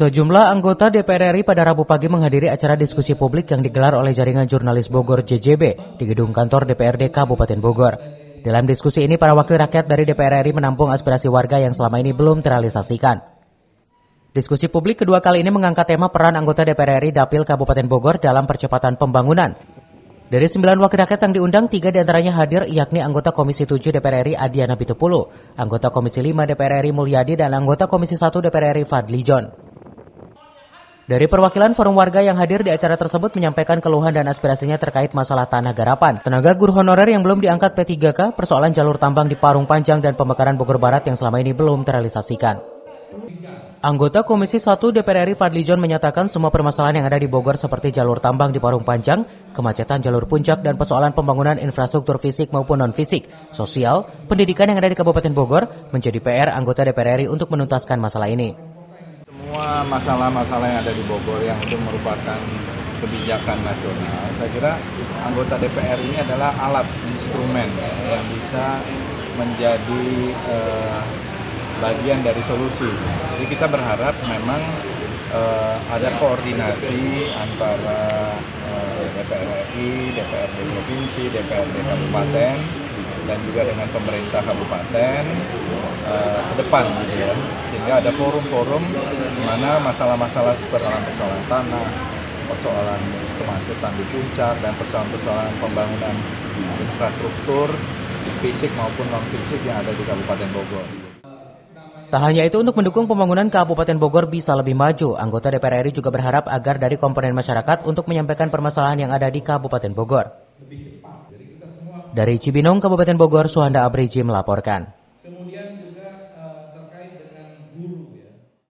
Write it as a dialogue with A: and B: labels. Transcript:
A: Sejumlah anggota DPR RI pada Rabu pagi menghadiri acara diskusi publik yang digelar oleh Jaringan Jurnalis Bogor JJB di gedung kantor DPRD Kabupaten Bogor. Dalam diskusi ini, para wakil rakyat dari DPR RI menampung aspirasi warga yang selama ini belum terrealisasikan. Diskusi publik kedua kali ini mengangkat tema peran anggota DPR RI Dapil Kabupaten Bogor dalam percepatan pembangunan. Dari sembilan wakil rakyat yang diundang, tiga di antaranya hadir yakni anggota Komisi 7 DPR RI Adiana Pitupulu, anggota Komisi 5 DPR RI Mulyadi, dan anggota Komisi 1 DPR RI Fadli John. Dari perwakilan forum warga yang hadir di acara tersebut menyampaikan keluhan dan aspirasinya terkait masalah tanah garapan, tenaga guru honorer yang belum diangkat P3K, persoalan jalur tambang di Parung Panjang dan pemekaran Bogor Barat yang selama ini belum terrealisasikan. Anggota Komisi 1 DPR RI Fadli John menyatakan semua permasalahan yang ada di Bogor seperti jalur tambang di Parung Panjang, kemacetan jalur puncak, dan persoalan pembangunan infrastruktur fisik maupun non-fisik, sosial, pendidikan yang ada di Kabupaten Bogor menjadi PR anggota DPR RI untuk menuntaskan masalah ini
B: masalah-masalah yang ada di Bogor yang itu merupakan kebijakan nasional, saya kira anggota DPR ini adalah alat instrumen yang bisa menjadi eh, bagian dari solusi. Jadi kita berharap memang eh, ada koordinasi antara eh, DPR RI, DPRD provinsi, DPRD kabupaten dan juga dengan pemerintah kabupaten uh, ke depan gitu ya sehingga ada forum-forum di mana masalah-masalah seperti persoalan tanah persoalan kemacetan di puncak dan persoalan-persoalan pembangunan infrastruktur fisik maupun non fisik yang ada di Kabupaten Bogor.
A: Tak hanya itu, untuk mendukung pembangunan Kabupaten Bogor bisa lebih maju, anggota DPR RI juga berharap agar dari komponen masyarakat untuk menyampaikan permasalahan yang ada di Kabupaten Bogor. Dari Cibinong, Kabupaten Bogor, Suhanda Abriji melaporkan.